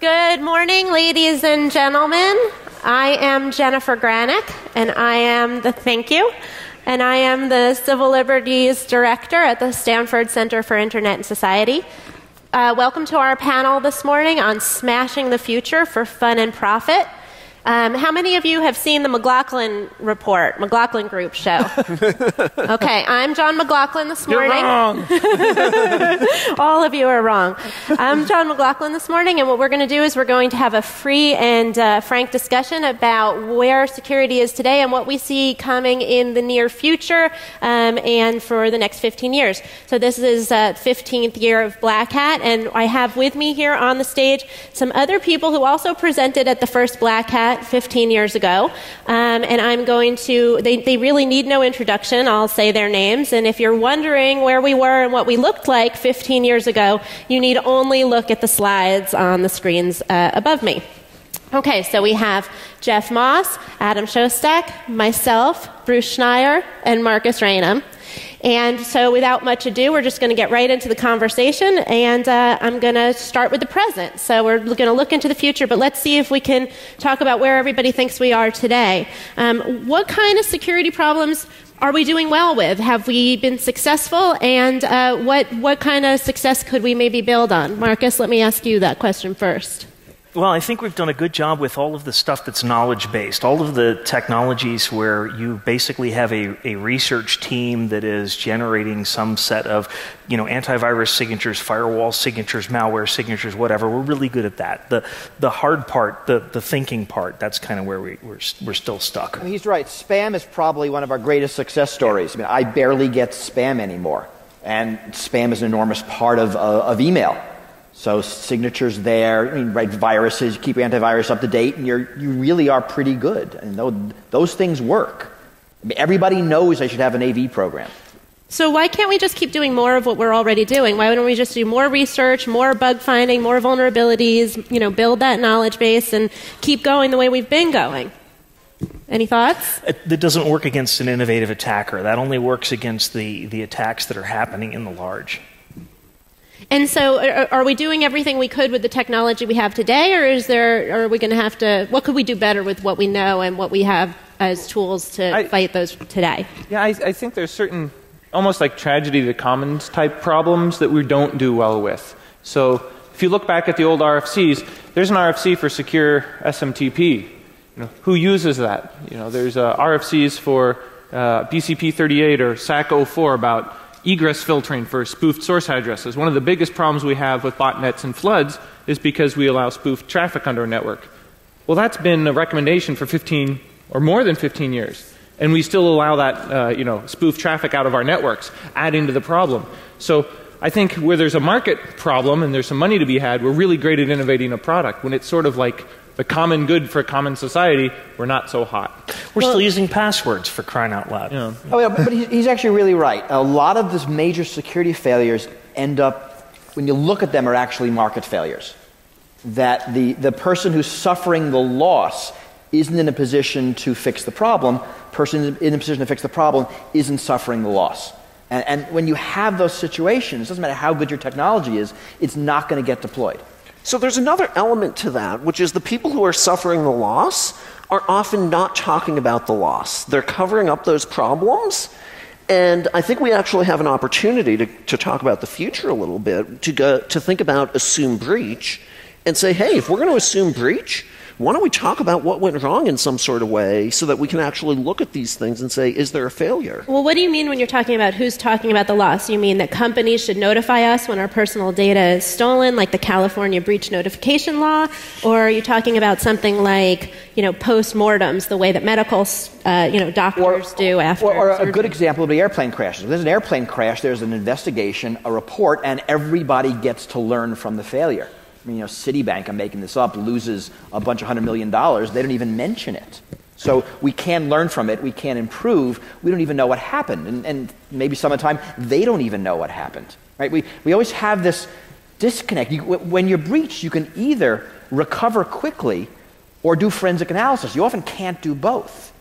Good morning, ladies and gentlemen. I am Jennifer Granick, and I am the thank you, and I am the Civil Liberties Director at the Stanford Center for Internet and Society. Uh, welcome to our panel this morning on smashing the future for fun and profit. Um, how many of you have seen the McLaughlin report, McLaughlin Group show? okay, I'm John McLaughlin this morning. You're wrong. All of you are wrong. I'm John McLaughlin this morning, and what we're going to do is we're going to have a free and uh, frank discussion about where security is today and what we see coming in the near future um, and for the next 15 years. So this is uh, 15th year of Black Hat, and I have with me here on the stage some other people who also presented at the first Black Hat 15 years ago. Um, and I'm going to, they, they really need no introduction. I'll say their names. And if you're wondering where we were and what we looked like 15 years ago, you need only look at the slides on the screens uh, above me. Okay, so we have Jeff Moss, Adam Shostack, myself, Bruce Schneier, and Marcus Ranum. And so, without much ado, we're just going to get right into the conversation. And uh, I'm going to start with the present. So, we're going to look into the future, but let's see if we can talk about where everybody thinks we are today. Um, what kind of security problems are we doing well with? Have we been successful? And uh, what, what kind of success could we maybe build on? Marcus, let me ask you that question first. Well, I think we've done a good job with all of the stuff that's knowledge based, all of the technologies where you basically have a, a research team that is generating some set of, you know, antivirus signatures, firewall signatures, malware signatures, whatever. We're really good at that. The, the hard part, the, the thinking part, that's kind of where we, we're, we're still stuck. He's right. Spam is probably one of our greatest success stories. I mean, I barely get spam anymore. And spam is an enormous part of, uh, of email. So signatures there, I mean, right, viruses, keep your antivirus up to date, and you're, you really are pretty good. And those, those things work. I mean, everybody knows they should have an AV program. So why can't we just keep doing more of what we're already doing? Why don't we just do more research, more bug finding, more vulnerabilities, you know, build that knowledge base and keep going the way we've been going? Any thoughts? That doesn't work against an innovative attacker. That only works against the, the attacks that are happening in the large. And so, are, are, we doing everything we could with the technology we have today, or is there? Or are we going to have to? What could we do better with what we know and what we have as tools to I, fight those today? Yeah, I, I think there's certain, almost like tragedy of the commons type problems that we don't do well with. So, if you look back at the old RFCs, there's an RFC for secure SMTP. You know, who uses that? You know, there's uh, RFCs for uh, BCP38 or SAC 04 about egress filtering for spoofed source addresses. One of the biggest problems we have with botnets and floods is because we allow spoofed traffic under a network. Well, that's been a recommendation for 15 or more than 15 years. And we still allow that, uh, you know, spoof traffic out of our networks, adding to the problem. So I think where there's a market problem and there's some money to be had, we're really great at innovating a product. When it's sort of like the common good for a common society, we're not so hot. We're well, still using passwords for crying out loud. Yeah. Oh, yeah, but he's actually really right. A lot of these major security failures end up, when you look at them, are actually market failures. That the, the person who's suffering the loss isn't in a position to fix the problem. Person in a position to fix the problem isn't suffering the loss. And, and when you have those situations, it doesn't matter how good your technology is, it's not going to get deployed. So there's another element to that, which is the people who are suffering the loss are often not talking about the loss. They're covering up those problems. And I think we actually have an opportunity to, to talk about the future a little bit, to, go, to think about assume breach and say, hey, if we're going to assume breach, why don't we talk about what went wrong in some sort of way so that we can actually look at these things and say, is there a failure? Well, what do you mean when you're talking about who's talking about the loss? You mean that companies should notify us when our personal data is stolen, like the California breach notification law? Or are you talking about something like, you know, post-mortems, the way that medical, uh, you know, doctors or, do after Or, or a good example would be airplane crashes. If there's an airplane crash, there's an investigation, a report, and everybody gets to learn from the failure mean, you know, Citibank, I'm making this up, loses a bunch of hundred million dollars. They don't even mention it. So we can learn from it. We can improve. We don't even know what happened. And, and maybe some of the time, they don't even know what happened. Right? We, we always have this disconnect. You, when you're breached, you can either recover quickly or do forensic analysis. You often can't do both.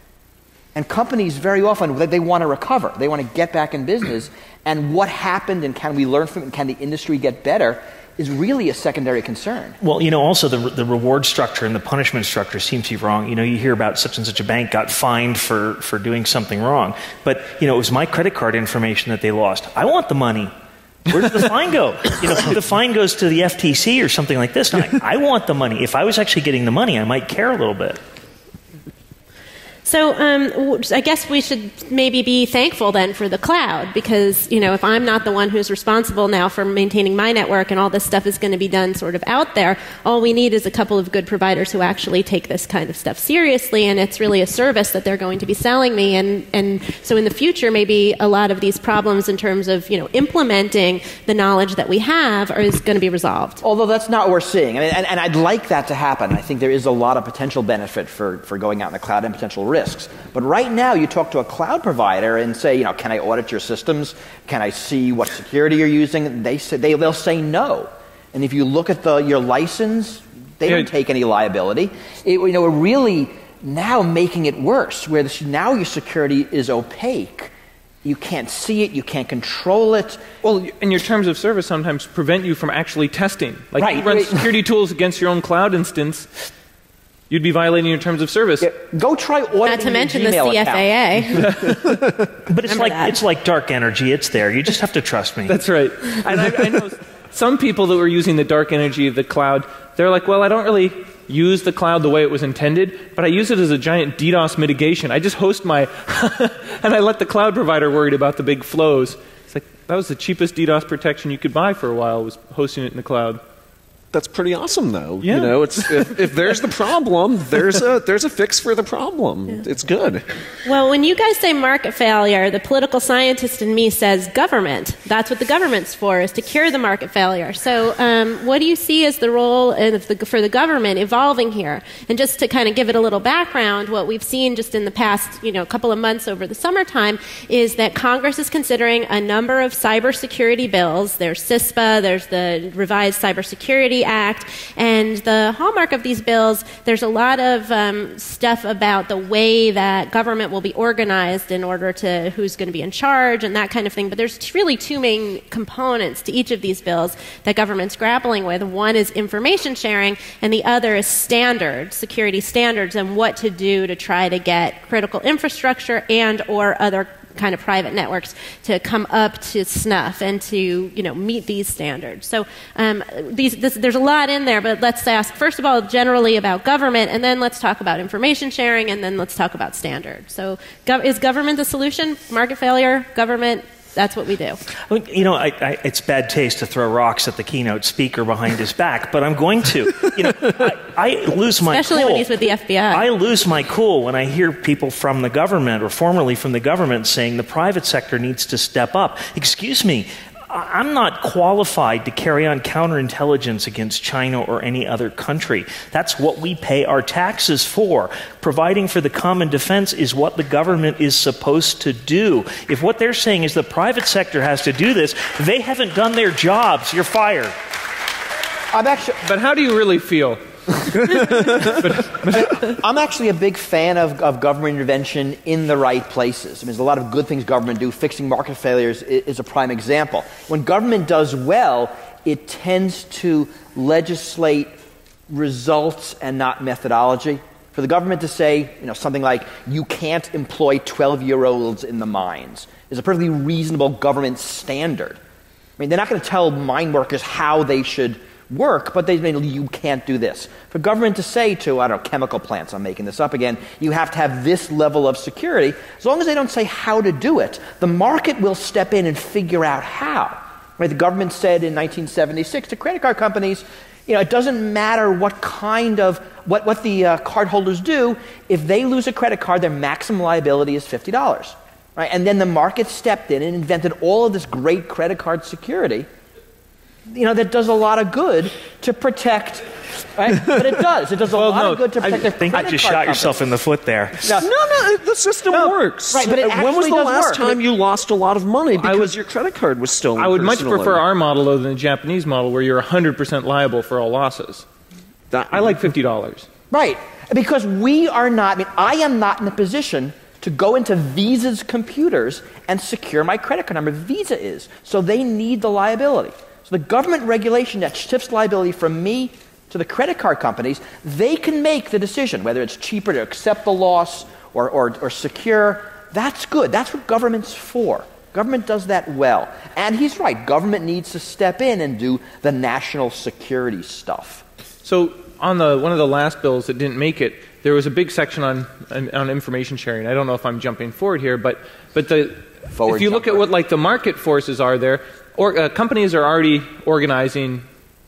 And companies very often, they, they want to recover. They want to get back in business. And what happened and can we learn from it and can the industry get better is really a secondary concern. Well, you know, also the, the reward structure and the punishment structure seems to be wrong. You know, you hear about such and such a bank got fined for, for doing something wrong. But, you know, it was my credit card information that they lost. I want the money. Where does the fine go? You know, the fine goes to the FTC or something like this, I, I want the money. If I was actually getting the money, I might care a little bit. So um, I guess we should maybe be thankful then for the cloud because you know if I'm not the one who's responsible now for maintaining my network and all this stuff is going to be done sort of out there, all we need is a couple of good providers who actually take this kind of stuff seriously and it's really a service that they're going to be selling me and and so in the future maybe a lot of these problems in terms of you know implementing the knowledge that we have are, is going to be resolved. Although that's not what we're seeing, I mean, and, and I'd like that to happen. I think there is a lot of potential benefit for for going out in the cloud and potential risk risks. But right now, you talk to a cloud provider and say, you know, can I audit your systems? Can I see what security you're using? They say, they, they'll say no. And if you look at the, your license, they don't take any liability. It, you know, we're really now making it worse, where this, now your security is opaque. You can't see it, you can't control it. Well, and your terms of service sometimes prevent you from actually testing. Like right. you run security tools against your own cloud instance, You'd be violating your terms of service. Yeah, go try auditing Not to mention the CFAA. but it's like it's like dark energy. It's there. You just have to trust me. That's right. And I, I know some people that were using the dark energy of the cloud. They're like, well, I don't really use the cloud the way it was intended, but I use it as a giant DDoS mitigation. I just host my, and I let the cloud provider worried about the big flows. It's like that was the cheapest DDoS protection you could buy for a while was hosting it in the cloud that's pretty awesome, though. Yeah. You know, it's if, if, there's the problem, there's a there's a fix for the problem. Yeah. It's good. Well, when you guys say market failure, the political scientist in me says government. That's what the government's for, is to cure the market failure. So, um, what do you see as the role of the, for the government evolving here? And just to kind of give it a little background, what we've seen just in the past, you know, couple of months over the summertime is that Congress is considering a number of cybersecurity bills. There's CISPA, there's the revised cybersecurity Act. And the hallmark of these bills, there's a lot of um, stuff about the way that government will be organized in order to who's going to be in charge and that kind of thing. But there's really two main components to each of these bills that government's grappling with. One is information sharing, and the other is standards, security standards, and what to do to try to get critical infrastructure and or other kind of private networks to come up to snuff and to you know meet these standards. So um, these, this, there's a lot in there, but let's ask first of all generally about government, and then let's talk about information sharing, and then let's talk about standards. So gov- is government the solution? Market failure, government, that's what we do. You know, I, I, it's bad taste to throw rocks at the keynote speaker behind his back, but I'm going to. You know, I, I lose my especially cool. when he's with the FBI. I lose my cool when I hear people from the government or formerly from the government saying the private sector needs to step up. Excuse me, I'm not qualified to carry on counterintelligence against China or any other country. That's what we pay our taxes for. Providing for the common defense is what the government is supposed to do. If what they're saying is the private sector has to do this, they haven't done their jobs. You're fired. I'm actually, but how do you really feel? I'm actually a big fan of, of, government intervention in the right places. I mean, there's a lot of good things government do. Fixing market failures is, is a prime example. When government does well, it tends to legislate results and not methodology. For the government to say, you know, something like, you can't employ 12 year olds in the mines is a perfectly reasonable government standard. I mean, they're not going to tell mine workers how they should work, but they you can't do this. For government to say to, I don't know, chemical plants, I'm making this up again, you have to have this level of security, as long as they don't say how to do it, the market will step in and figure out how. Right? The government said in 1976 to credit card companies, you know, it doesn't matter what kind of, what, what the uh, cardholders do, if they lose a credit card, their maximum liability is $50. Right? And then the market stepped in and invented all of this great credit card security you know, that does a lot of good to protect, right? but it does. It does a well, lot no, of good to protect I think you just shot company. yourself in the foot there. No, no, no the system no, works. Right, but uh, when was the last work. time you lost a lot of money because would, your credit card was stolen? I would much prefer our model than the Japanese model where you're 100% liable for all losses. That, I like $50. Right, because we are not, I mean, I am not in a position to go into Visa's computers and secure my credit card number. Visa is. So they need the liability. So the government regulation that shifts liability from me to the credit card companies, they can make the decision whether it's cheaper to accept the loss or, or, or secure. That's good. That's what government's for. Government does that well. And he's right. Government needs to step in and do the national security stuff. So on the one of the last bills that didn't make it, there was a big section on on, information sharing. I don't know if I'm jumping forward here, but but the forward if you look at what like the market forces are there, or, uh, companies are already organizing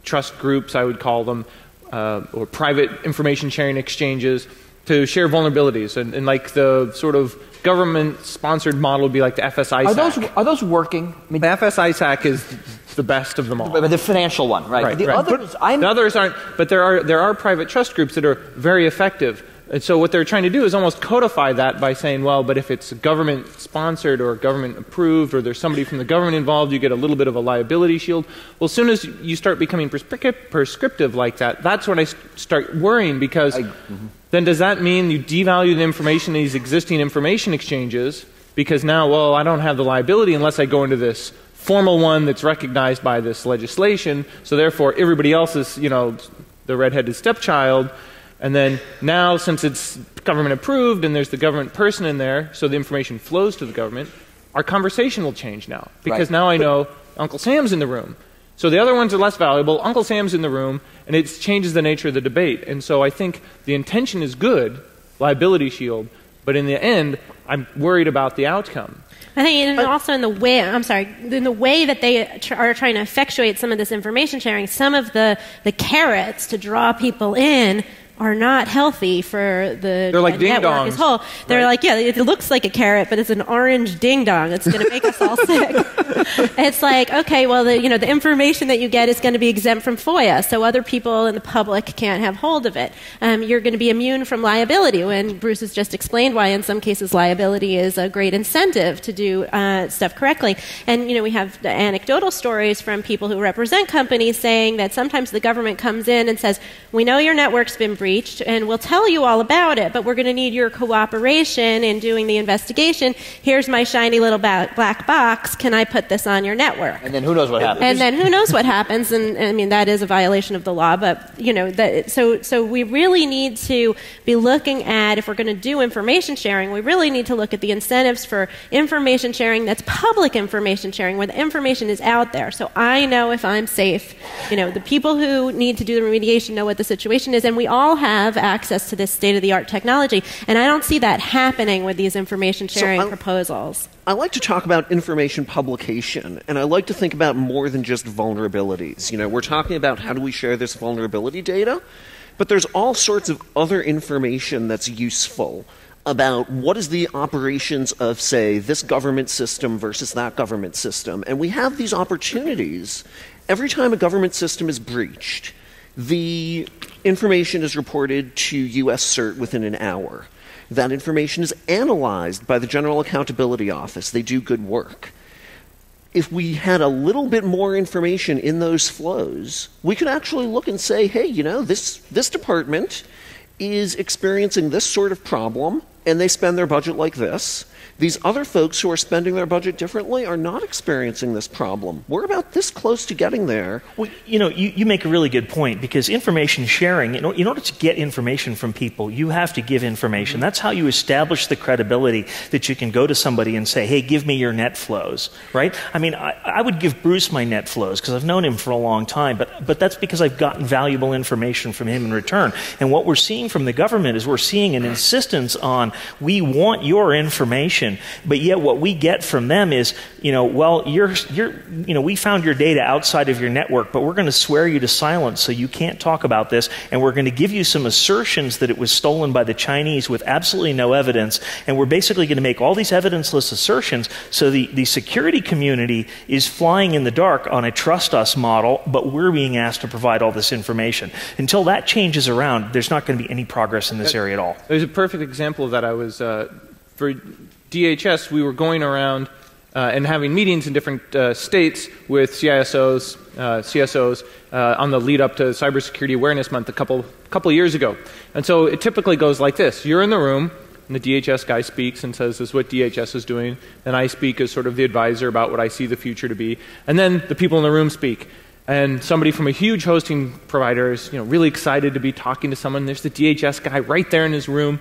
trust groups, I would call them, uh, or private information sharing exchanges to share vulnerabilities. And, and like the sort of government sponsored model would be like the FSI are those, are those working? I mean, the FS-ISAC is the best of them all. But the financial one, right? right the, right. Others, the others aren't, but there are, there are private trust groups that are very effective and so what they're trying to do is almost codify that by saying, well, but if it's government sponsored or government approved or there's somebody from the government involved, you get a little bit of a liability shield. Well, as soon as you start becoming prescriptive like that, that's when I start worrying because I, mm-hmm. then does that mean you devalue the information in these existing information exchanges because now, well, I don't have the liability unless I go into this formal one that's recognized by this legislation. So therefore, everybody else is, you know, the redheaded stepchild and then now, since it's government approved and there's the government person in there, so the information flows to the government, our conversation will change now. Because right. now I know Uncle Sam's in the room. So the other ones are less valuable. Uncle Sam's in the room, and it changes the nature of the debate. And so I think the intention is good, liability shield, but in the end, I'm worried about the outcome. I think, and also in the way, I'm sorry, in the way that they tr- are trying to effectuate some of this information sharing, some of the, the carrots to draw people in are not healthy for the They're like network dongs, as whole. They're right? like, yeah, it looks like a carrot, but it's an orange ding dong. It's going to make us all sick. it's like, okay, well, the, you know, the information that you get is going to be exempt from FOIA, so other people in the public can't have hold of it. Um, you're going to be immune from liability. When Bruce has just explained why, in some cases, liability is a great incentive to do uh, stuff correctly. And you know, we have anecdotal stories from people who represent companies saying that sometimes the government comes in and says, "We know your network's been breached." Breached, and we'll tell you all about it, but we're going to need your cooperation in doing the investigation. Here's my shiny little ba- black box. Can I put this on your network? And then who knows what happens? And then who knows what happens? And I mean, that is a violation of the law, but you know, that, so so we really need to be looking at if we're going to do information sharing, we really need to look at the incentives for information sharing that's public information sharing, where the information is out there. So I know if I'm safe. You know, the people who need to do the remediation know what the situation is, and we all have access to this state of the art technology. And I don't see that happening with these information sharing so proposals. I like to talk about information publication, and I like to think about more than just vulnerabilities. You know, we're talking about how do we share this vulnerability data, but there's all sorts of other information that's useful about what is the operations of, say, this government system versus that government system. And we have these opportunities every time a government system is breached the information is reported to US CERT within an hour. That information is analyzed by the General Accountability Office. They do good work. If we had a little bit more information in those flows, we could actually look and say, hey, you know, this, this department is experiencing this sort of problem, and they spend their budget like this. These other folks who are spending their budget differently are not experiencing this problem. We're about this close to getting there. Well, you know, you, you make a really good point because information sharing, in, in order to get information from people, you have to give information. Mm-hmm. That's how you establish the credibility that you can go to somebody and say, hey, give me your net flows, right? I mean, I, I would give Bruce my net flows because I've known him for a long time, but, but that's because I've gotten valuable information from him in return. And what we're seeing from the government is we're seeing an insistence on, we want your information information. But yet what we get from them is, you know, well, you're, you're, you know, we found your data outside of your network, but we're going to swear you to silence so you can't talk about this. And we're going to give you some assertions that it was stolen by the Chinese with absolutely no evidence. And we're basically going to make all these evidenceless assertions. So the, the security community is flying in the dark on a trust us model, but we're being asked to provide all this information. Until that changes around, there's not going to be any progress in this uh, area at all. There's a perfect example of that. I was, uh, for DHS, we were going around uh, and having meetings in different uh, states with CISOs, CSOs on the lead up to Cybersecurity Awareness Month a couple couple years ago. And so it typically goes like this: You're in the room, and the DHS guy speaks and says, "This is what DHS is doing," and I speak as sort of the advisor about what I see the future to be, and then the people in the room speak. and somebody from a huge hosting provider is you know, really excited to be talking to someone. There's the DHS guy right there in his room.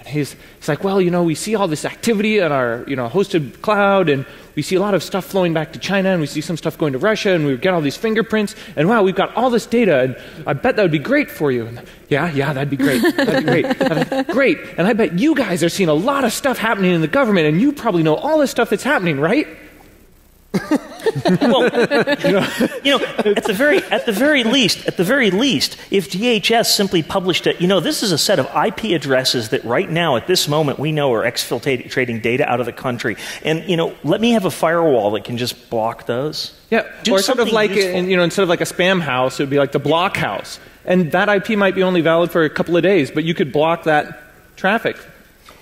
And he's, he's like, well, you know, we see all this activity on our you know, hosted cloud, and we see a lot of stuff flowing back to China, and we see some stuff going to Russia, and we get all these fingerprints, and wow, we've got all this data, and I bet that would be great for you. And, yeah, yeah, that'd be great. That'd be great. Great. And I bet you guys are seeing a lot of stuff happening in the government, and you probably know all this stuff that's happening, right? Well, you know, at the very at the very least, at the very least, if DHS simply published it, you know, this is a set of IP addresses that right now, at this moment, we know are exfiltrating data out of the country, and you know, let me have a firewall that can just block those. Yeah, Do or sort of like you know, instead of like a Spamhaus, it would be like the block house, and that IP might be only valid for a couple of days, but you could block that traffic.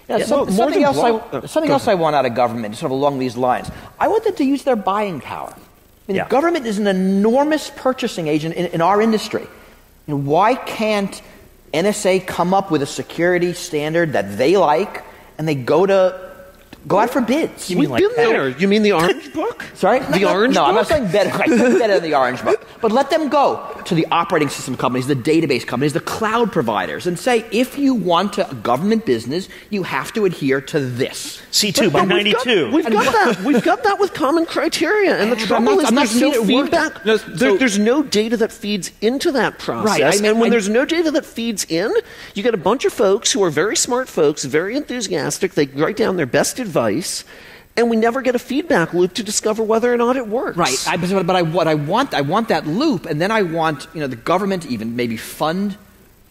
Yeah, more something else, I, oh, something else I want out of government, sort of along these lines. I want them to use their buying power. I mean, Yeah. the government is an enormous purchasing agent in, in our industry. You know, why can't NSA come up with a security standard that they like, and they go to go out for bids? mean We've like been that? there. You mean the Orange Book? Sorry? The No, Orange No, I'm not saying better. I said better than the Orange Book. But let them go to the operating system companies, the database companies, the cloud providers, and say, if you want a government business, you have to adhere to this. C2 by But we've got- 92. We've got that. We've got that with common criteria, and the Yeah, I'm trouble not- is I'm not there's no seeing it work. feedback. No, There- so- there's no data that feeds into that process, Right, I mean- and when I- there's no data that feeds in, you get a bunch of folks who are very smart folks, very enthusiastic. They write down their best advice, and we never get a feedback loop to discover whether or not it works. Right. I, but but I, what I want, I want that loop, and then I want you know the government to even maybe fund.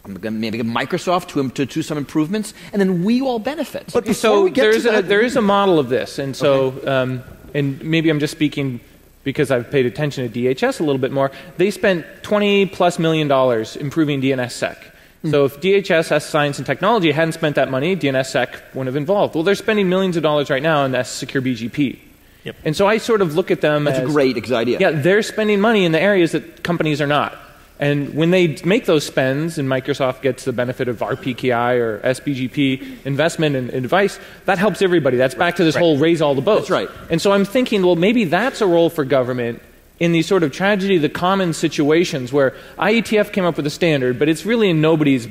I'm going to maybe Microsoft to, to to some improvements, and then we all benefit. But before so we get there's to a, that, there is a model of this, and so um, and maybe I'm just speaking because I've paid attention to DHS a little bit more. They spent 20 plus million dollars improving DNSSEC. Hmm. So if DHS, as Science and Technology, hadn't spent that money, DNSSEC wouldn't have involved. Well, they're spending millions of dollars right now on S Secure BGP. Yep. And so I sort of look at them That's as a great idea. yeah, they're spending money in the areas that companies are not. And when they make those spends and Microsoft gets the benefit of RPKI or SBGP investment and advice, that helps everybody. That's back to this whole raise all the boats. That's right. And so I'm thinking, well, maybe that's a role for government in these sort of tragedy the common situations where IETF came up with a standard, but it's really in nobody's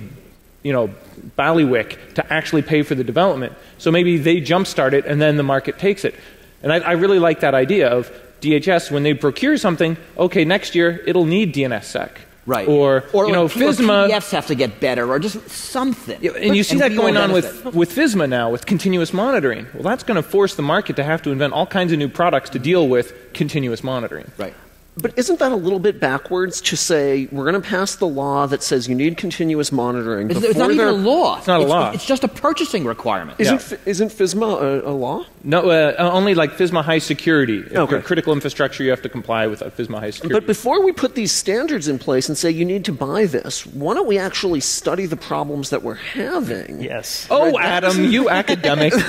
you know, ballywick to actually pay for the development. So maybe they jumpstart it and then the market takes it. And I, I really like that idea of DHS when they procure something. Okay, next year it'll need DNSSEC, Right. Or, or you know, or FISMA. PDFs have to get better, or just something. Yeah, and you see that going on benefit. with, with FISMA now, with continuous monitoring. Well, that's going to force the market to have to invent all kinds of new products to deal with continuous monitoring. Right. But isn't that a little bit backwards to say we're going to pass the law that says you need continuous monitoring? It's, it's not even a law. It's not a law. It's just a purchasing requirement. Isn't, Yeah. Isn't FISMA a, a law? No, uh, only like FISMA high security. If Okay. you're critical infrastructure, you have to comply with uh, FISMA high security. But before we put these standards in place and say you need to buy this, why don't we actually study the problems that we're having? Yes. oh, Adam, you academic.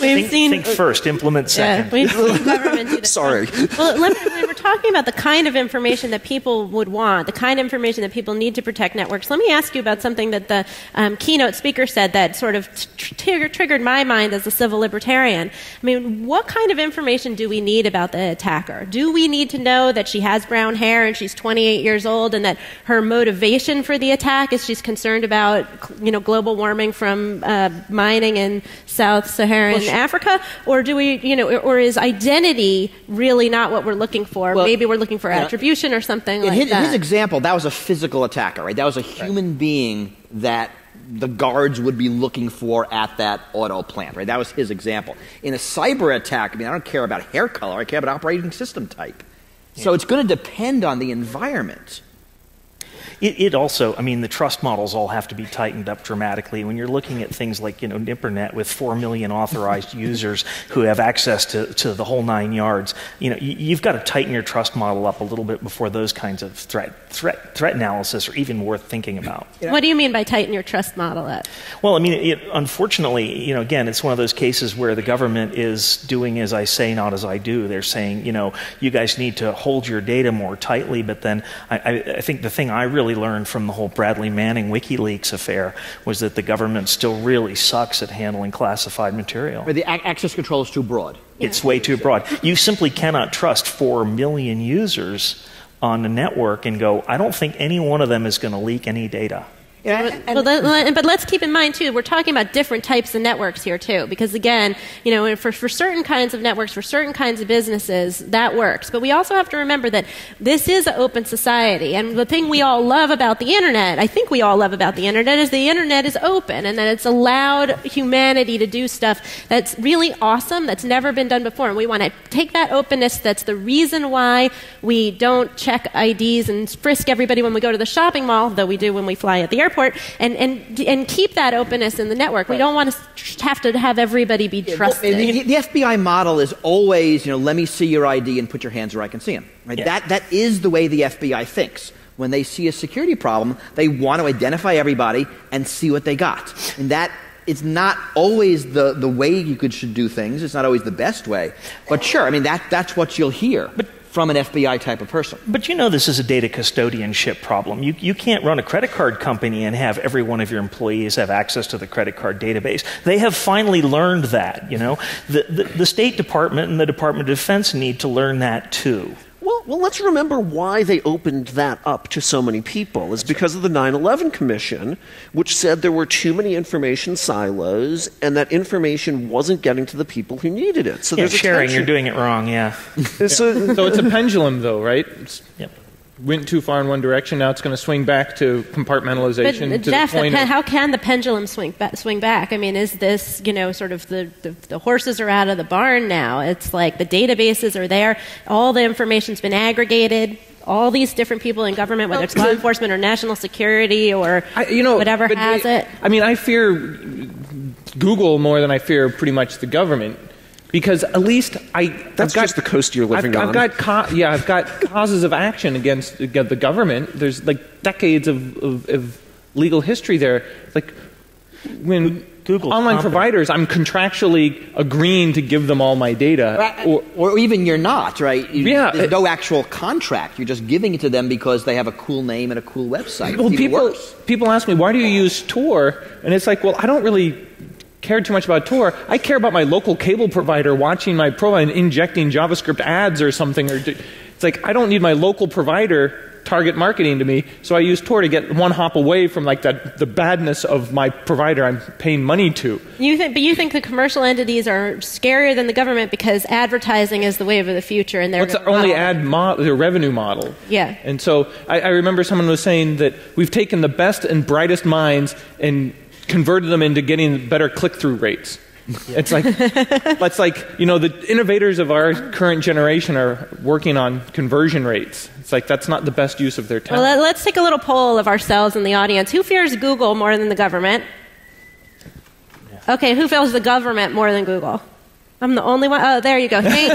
We've Think, seen. think first, implement Yeah, second. we've seen government do this. Sorry. Well, let me, when we're talking about the kind of information that people would want, the kind of information that people need to protect networks, let me ask you about something that the um, keynote speaker said that sort of tr- trigger, triggered my mind as a civil libertarian. I mean, what kind of information do we need about the attacker? Do we need to know that she has brown hair and she's 28 years old and that her motivation for the attack is she's concerned about, you know, global warming from uh, mining in South-Saharan Africa, or do we, you know, or, or is identity really not what we're looking for? Well, Maybe we're looking for yeah. attribution or something In like his, that. his example, that was a physical attacker, right? That was a human being that the guards would be looking for at that auto plant, right? That was his example. In a cyber attack, I mean, I don't care about hair color, I care about operating system type. So it's going to depend on the environment. It, it also, I mean, the trust models all have to be tightened up dramatically. When you're looking at things like, you know, NIPRNet with 4 million authorized users who have access to, to the whole nine yards, you know, you, you've got to tighten your trust model up a little bit before those kinds of threat, threat, threat analysis are even worth thinking about. What do you mean by tighten your trust model up? Well, I mean, it, unfortunately, you know, again, it's one of those cases where the government is doing as I say, not as I do. They're saying, you know, you guys need to hold your data more tightly, but then I, I, I think the thing I really really learned from the whole Bradley Manning WikiLeaks affair was that the government still really sucks at handling classified material. But the ac- access control is too broad. It's way too broad. You simply cannot trust 4 million users on a network and go, I don't think any one of them is going to leak any data. And- Well, but let's keep in mind too, we're talking about different types of networks here too, because again, you know, for, for certain kinds of networks, for certain kinds of businesses, that works. But we also have to remember that this is an open society, and the thing we all love about the internet, I think we all love about the internet, is the internet is open and that it's allowed humanity to do stuff that's really awesome, that's never been done before, and we want to take that openness. That's the reason why we don't check IDs and frisk everybody when we go to the shopping mall, though we do when we fly at the airport airport and, and, and keep that openness in the network. We don't want to have to have everybody be trusted. The, the FBI model is always, you know, let me see your ID and put your hands where I can see them. Right? Yeah. That, that is the way the FBI thinks. When they see a security problem, they want to identify everybody and see what they got. And that it's not always the, the way you could should do things. It's not always the best way. But sure, I mean that that's what you'll hear from an FBI type of person. But you know this is a data custodianship problem. You, you can't run a credit card company and have every one of your employees have access to the credit card database. They have finally learned that, you know. The, the, the State Department and the Department of Defense need to learn that too. Well, well, let's remember why they opened that up to so many people. Is because of the 9 11 Commission, which said there were too many information silos and that information wasn't getting to the people who needed it. So Yeah, there's a sharing, you're doing it wrong, yeah. So, So it's a pendulum, though, right? It's, Yep. Went too far in one direction. Now it's going to swing back to compartmentalization. uh, to Jeff, the point how of- how can the pendulum swing back, swing back? I mean, is this you know sort of the, the the horses are out of the barn now? It's like the databases are there, all the information's been aggregated. All these different people in government, whether it's law enforcement or national security or I, you know, whatever has they- it. I mean, I fear Google more than I fear pretty much the government. Because at least I That's I've got, just the coast you're living I've, on. I've got co- yeah I've got causes of action against, against the government. There's like decades of, of, of legal history there. Like when Google's online competent. providers, I'm contractually agreeing to give them all my data. Or, or even you're not, right? You- Yeah, There's it- no actual contract. You're just giving it to them because they have a cool name and a cool website. Well, people worse. people ask me why do you use Tor, and it's like, well, I don't really care too much about Tor. I care about my local cable provider watching my profile and injecting JavaScript ads or something. Or it's like I don't need my local provider target marketing to me, so I use Tor to get one hop away from like that the badness of my provider I'm paying money to. You think, but you think the commercial entities are scarier than the government because advertising is the wave of the future, and they're What's the only ad model, the revenue model? Yeah. And so I, I remember someone was saying that we've taken the best and brightest minds and converted them into getting better click-through rates. It's like it's like you know the innovators of our current generation are working on conversion rates. It's like that's not the best use of their time. Well, let, let's take a little poll of ourselves in the audience. Who fears Google more than the government? Okay, who fears the government more than Google? I'm the only one. Oh, there you go. Thank,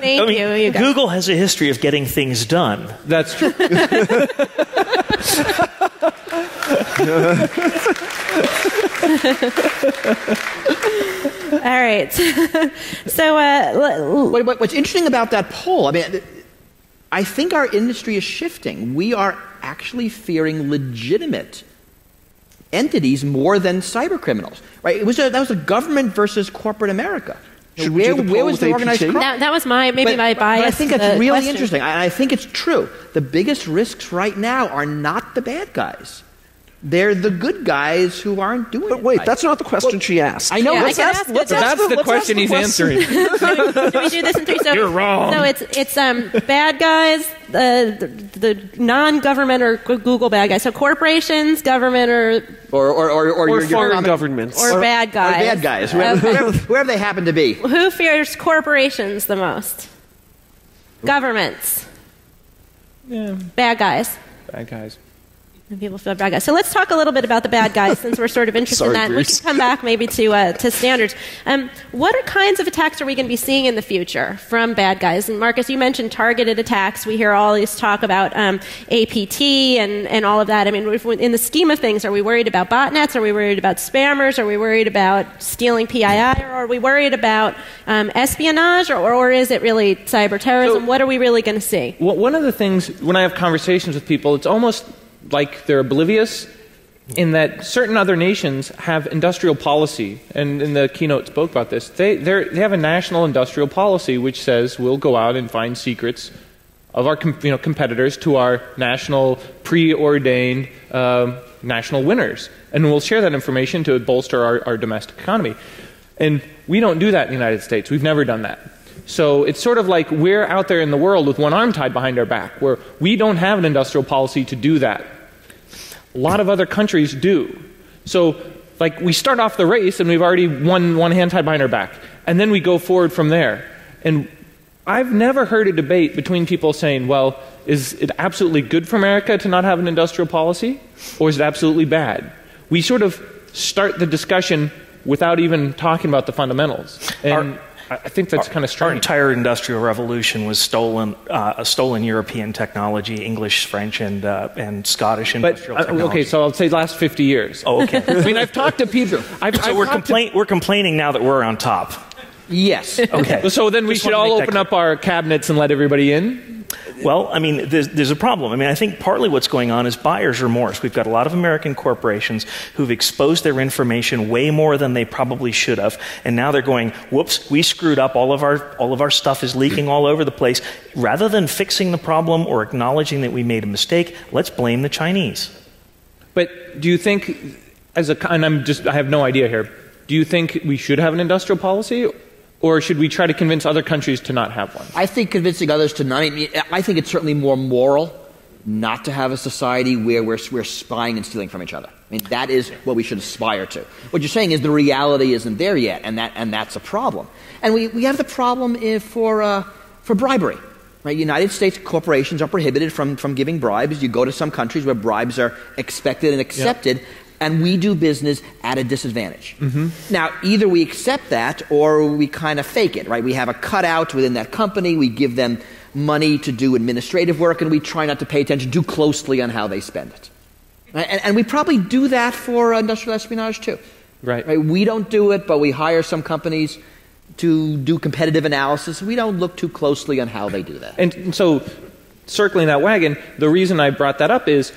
thank I mean, you. you. Google has a history of getting things done. That's true. All right. so, uh, l- What, what- what's interesting about that poll, I mean, I think our industry is shifting. We are actually fearing legitimate entities more than cyber criminals. Right? It was a, that was a government versus corporate America. Should we where, do the where was the organized APT? crime? that, that was my maybe But- my but bias. I think to that's uh, really question. interesting, and I think it's true. The biggest risks right now are not the bad guys; they're the good guys who aren't doing but it. wait, right. that's not the question she asked. I know. Yeah, I let's can ask- ask let's That's ask That's the let's ask question the he's question. answering. Do we do this in three? So, You're wrong. So it's it's um bad guys, the the, the non-government or Google bad guys. So corporations, government, or or or or, or, Or your- your foreign common- governments. or, bad guys, or guys. bad guys, whoever, Okay. whoever, whoever they happen to be. Who fears corporations the most? Governments. yeah, Bad guys. bad guys. And People feel bad guys. So let's talk a little bit about the bad guys, since we're sort of interested Sorry, in that. We can come back maybe to uh, to standards. Um, what are kinds of attacks are we going to be seeing in the future from bad guys? And Marcus, you mentioned targeted attacks. We hear all this talk about um, APT and and all of that. I mean, in the scheme of things, are we worried about botnets? Are we worried about spammers? Are we worried about stealing PII? Or are we worried about um, espionage? Or, or is it really cyber terrorism? So- what are we really going to see? Well, one of the things when I have conversations with people, it's almost like they're oblivious in that certain other nations have industrial policy, and in the keynote spoke about this. They, they have a national industrial policy which says we'll go out and find secrets of our you know, competitors to our national preordained um, national winners, and we'll share that information to bolster our, our domestic economy. And we don't do that in the United States. We've never done that. So it's sort of like we're out there in the world with one arm tied behind our back, where we don't have an industrial policy to do that. A lot of other countries do. So, like, we start off the race and we've already won one hand tied behind our back, and then we go forward from there. And I've never heard a debate between people saying, well, is it absolutely good for America to not have an industrial policy, or is it absolutely bad? We sort of start the discussion without even talking about the fundamentals. And Our, I think that's kind of strange. Our entire industrial revolution was stolen, uh, stolen European technology, English, French, and uh, and Scottish industrial but, uh, technology. Okay, so I'll say last 50 years. Oh, okay. I mean, I've talked to people. I've, so I've we're, complain- we're complaining now that we're on top. Yes. Okay. so then we Just should all open up our cabinets and let everybody in? Well, I mean, there's, there's, a problem. I mean, I think partly what's going on is buyer's remorse. We've got a lot of American corporations who've exposed their information way more than they probably should have, and now they're going, "Whoops, we screwed up. All of our all of our stuff is leaking all over the place." Rather than fixing the problem or acknowledging that we made a mistake, let's blame the Chinese. But do you think, as a, and I'm just, I have no idea here. Do you think we should have an industrial policy, or should we try to convince other countries to not have one? I think convincing others to not. I think it's certainly more moral not to have a society where we're, we're spying and stealing from each other. I mean, that is what we should aspire to. What you're saying is the reality isn't there yet, and, that, and that's a problem. And we, we have the problem for, uh, for bribery. Right? United States corporations are prohibited from, from giving bribes. You go to some countries where bribes are expected and accepted, yep and we do business at a disadvantage. Mm-hmm. Now, either we accept that or we kind of fake it, right? We have a cutout within that company, we give them money to do administrative work, and we try not to pay attention too closely on how they spend it. And, and we probably do that for industrial espionage too. Right. right. We don't do it, but we hire some companies to do competitive analysis. We don't look too closely on how they do that. And so, circling that wagon, the reason I brought that up is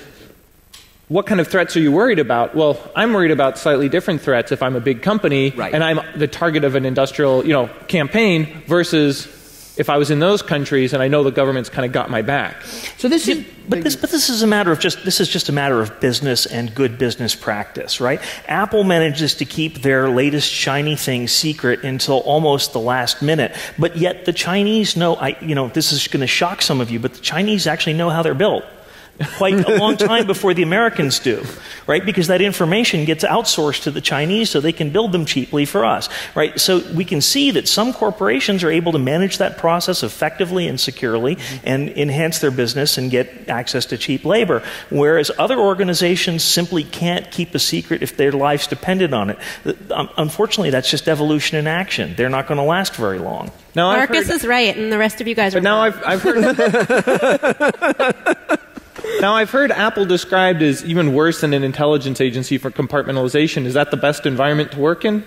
what kind of threats are you worried about? Well, I'm worried about slightly different threats if I'm a big company right. and I'm the target of an industrial, you know, campaign versus if I was in those countries and I know the government's kind of got my back. So this is, but this, but this is a matter of just this is just a matter of business and good business practice, right? Apple manages to keep their latest shiny thing secret until almost the last minute, but yet the Chinese know. I, you know, this is going to shock some of you, but the Chinese actually know how they're built quite a long time before the Americans do, right? Because that information gets outsourced to the Chinese so they can build them cheaply for us, right? So we can see that some corporations are able to manage that process effectively and securely and enhance their business and get access to cheap labor, whereas other organizations simply can't keep a secret if their lives depended on it. Um, unfortunately, that's just evolution in action. They're not going to last very long. Now, Marcus heard, is right, and the rest of you guys are. But now I've, I've heard. now, I've heard Apple described as even worse than an intelligence agency for compartmentalization. Is that the best environment to work in?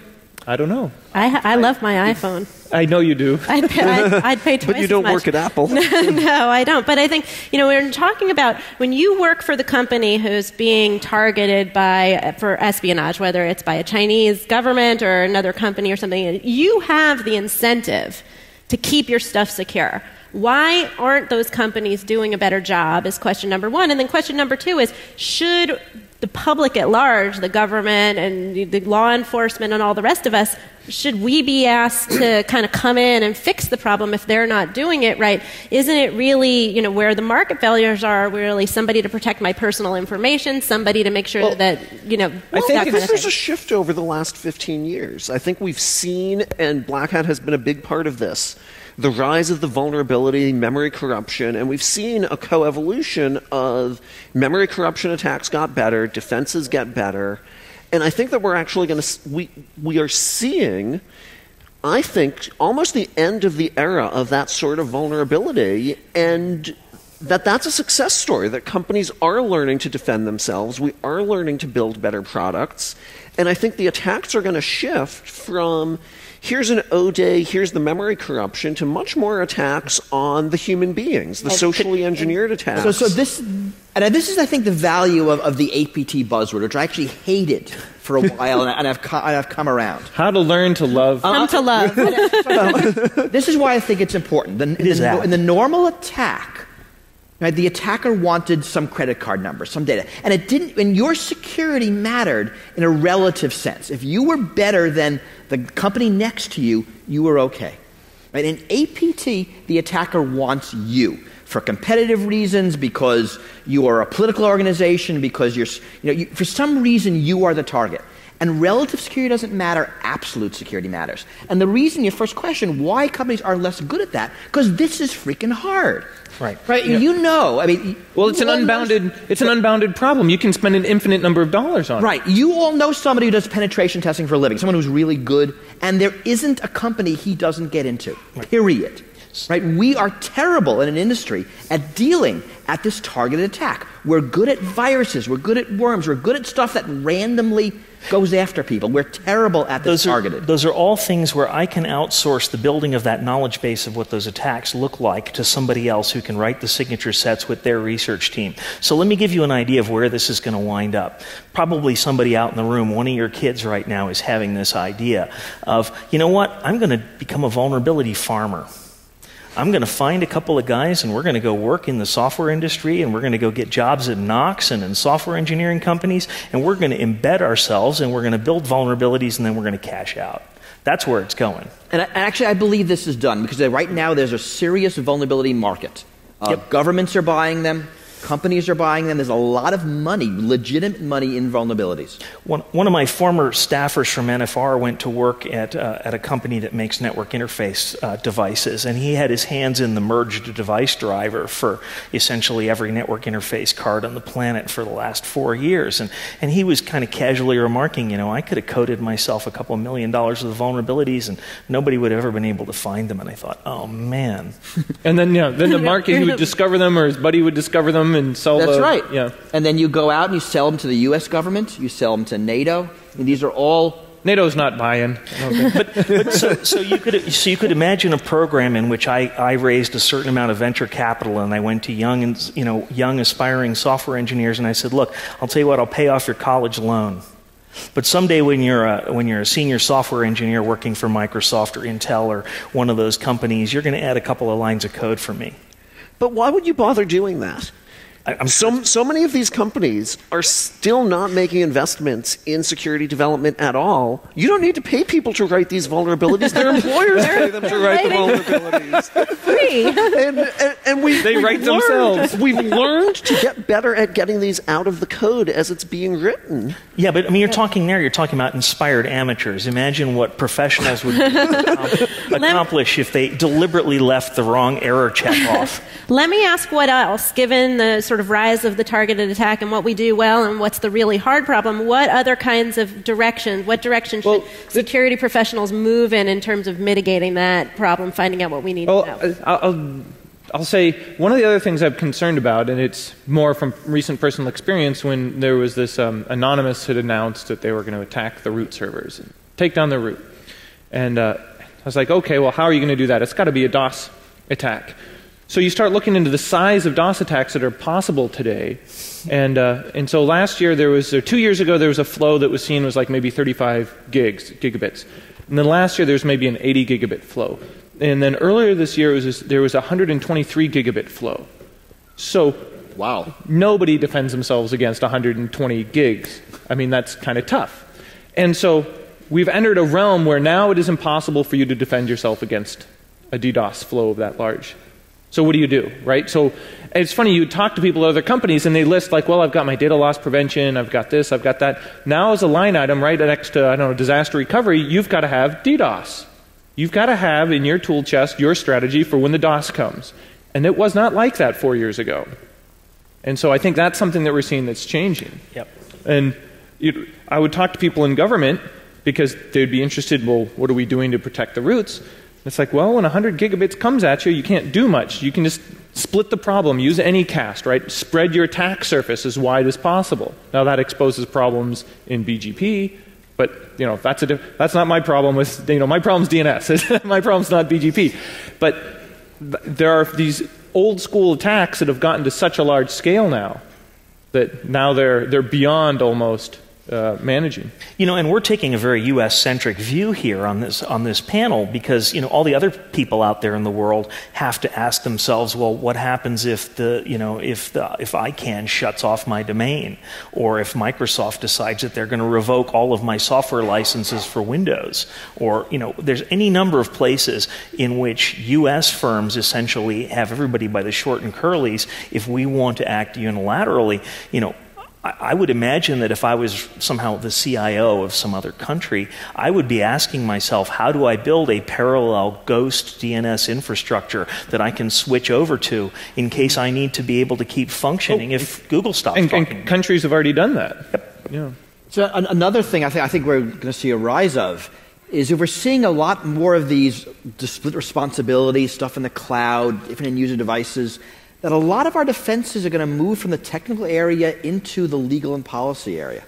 I don't know. I, I love my iPhone. I know you do. I'd pay, I'd, I'd pay twice But you don't much. work at Apple. no, no, I don't. But I think, you know, we're talking about when you work for the company who's being targeted by, for espionage, whether it's by a Chinese government or another company or something, you have the incentive to keep your stuff secure. Why aren't those companies doing a better job? Is question number one. And then question number two is should the public at large, the government and the law enforcement and all the rest of us, should we be asked to kind of come in and fix the problem if they're not doing it right? Isn't it really, you know, where the market failures are, really somebody to protect my personal information, somebody to make sure well, that, you know, I think there's a shift over the last 15 years. I think we've seen, and Black Hat has been a big part of this the rise of the vulnerability, memory corruption, and we've seen a coevolution of memory corruption attacks got better, defenses get better, and I think that we're actually going to we we are seeing. I think almost the end of the era of that sort of vulnerability, and that that's a success story that companies are learning to defend themselves we are learning to build better products and i think the attacks are going to shift from here's an o day here's the memory corruption to much more attacks on the human beings the socially engineered attacks So, so this, and this is, I think, the value of, of the APT buzzword, which I actually hated for a while, and, I, and, I've, co- and I've come around. How to learn to love. Uh, come to love. This is why I think it's important. The, is the, in the normal attack, right, the attacker wanted some credit card number, some data, and it didn't. And your security mattered in a relative sense. If you were better than the company next to you, you are okay. Right? In APT, the attacker wants you for competitive reasons, because you are a political organization, because you're, you know, you, for some reason you are the target. And relative security doesn't matter, absolute security matters. And the reason, your first question, why companies are less good at that, because this is freaking hard. Right. Right? You know, I mean. Well, it's an unbounded. It's an unbounded problem. You can spend an infinite number of dollars on it. Right. You all know somebody who does penetration testing for a living, someone who's really good, and there isn't a company he doesn't get into. Period. Right? We are terrible in an industry at dealing at this targeted attack. We're good at viruses, we're good at worms, we're good at stuff that randomly goes after people. We're terrible at this those are, targeted. those are all things where I can outsource the building of that knowledge base of what those attacks look like to somebody else who can write the signature sets with their research team. So let me give you an idea of where this is going to wind up. Probably somebody out in the room, one of your kids right now, is having this idea of, you know what, I'm going to become a vulnerability farmer. I'm going to find a couple of guys and we're going to go work in the software industry and we're going to go get jobs at Knox and in software engineering companies and we're going to embed ourselves and we're going to build vulnerabilities and then we're going to cash out. That's where it's going. And I- actually, I believe this is done because right now there's a serious vulnerability market. Uh, Yep. Governments are buying them, companies are buying them. There's a lot of money, legitimate money in vulnerabilities. One, one of my former staffers from NFR went to work at, uh, at a company that makes network interface uh, devices, and he had his hands in the merged device driver for essentially every network interface card on the planet for the last four years. And, and he was kind of casually remarking, you know, I could have coded myself a couple million dollars of the vulnerabilities, and nobody would have ever been able to find them. And I thought, oh man. And then, yeah, then the market, he would discover them, or his buddy would discover them and sell. That's the, right. Yeah. And then you go out and you sell them to the U.S. government, you sell them to NATO. And these are all. NATO's not buying. Okay. but so, so you could so you could imagine a program in which I, I raised a certain amount of venture capital and I went to young and you know young aspiring software engineers and I said, look, I'll tell you what, I'll pay off your college loan. But someday, when you're a, when you're a senior software engineer working for Microsoft or Intel or one of those companies, you're going to add a couple of lines of code for me. But why would you bother doing that? I, I'm So, so many of these companies are still not making investments in security development at all. You don't need to pay people to write these vulnerabilities. Their employers pay them to write the vulnerabilities. Free. And, and, and we, They we've write learned- themselves. We've learned to get better at getting these out of the code as it's being written. Yeah, but I mean, you're talking there. You're talking about inspired amateurs. Imagine what professionals would accomplish if they deliberately left the wrong error check off. Let me ask what else, given the sort of rise of the targeted attack and what we do well and what's the really hard problem, what other kinds of directions, what direction should Well, security professionals move in in terms of mitigating that problem, finding out what we need Well, to know? I'll, I'll, I'll say one of the other things I'm concerned about, and it's more from recent personal experience, when there was this um, anonymous had announced that they were going to attack the root servers and take down the root, and uh, I was like, okay, well, how are you going to do that? It's got to be a DOS attack. So you start looking into the size of DOS attacks that are possible today, and uh, and so last year there was, or two years ago, there was a flow that was seen was like maybe 35 gigs, gigabits, and then last year there was maybe an 80 gigabit flow, and then earlier this year it was there was a 123 gigabit flow. So Wow. nobody defends themselves against 120 gigs. I mean, that's kind of tough. And so we've entered a realm where now it is impossible for you to defend yourself against a DDoS flow of that large. So what do you do, right? So it's funny, you talk to people at other companies and they list like, well, I've got my data loss prevention, I've got this, I've got that. Now as a line item right next to, I don't know, disaster recovery, you've got to have DDoS. You've got to have in your tool chest your strategy for when the DOS comes. And it was not like that four years ago. And so I think that's something that we're seeing that's changing. Yep. And you, I would talk to people in government because they'd be interested, well, what are we doing to protect the roots? It's like, well, when 100 gigabits comes at you, you can't do much. You can just split the problem, use Anycast, right? Spread your attack surface as wide as possible. Now that exposes problems in BGP, but you know that's a that's not my problem with you know my problem's DNS. my problem's not BGP, but th- there are these old school attacks that have gotten to such a large scale now that now they're they're beyond almost uh, managing. You know, and we're taking a very U.S. centric view here on this on this panel because you know all the other people out there in the world have to ask themselves, well, what happens if the you know if the if ICANN shuts off my domain, or if Microsoft decides that they're going to revoke all of my software licenses for Windows, or you know, there's any number of places in which U.S. firms essentially have everybody by the short and curlies if we want to act unilaterally. You know, I would imagine that if I was somehow the CIO of some other country, I would be asking myself, how do I build a parallel ghost DNS infrastructure that I can switch over to in case I need to be able to keep functioning oh, if Google stops and, talking? And countries have already done that. Yep. Yeah. So an- another thing I think, I think we're going to see a rise of is if we're seeing a lot more of these split responsibility stuff in the cloud, different end user devices – that a lot of our defenses are going to move from the technical area into the legal and policy area.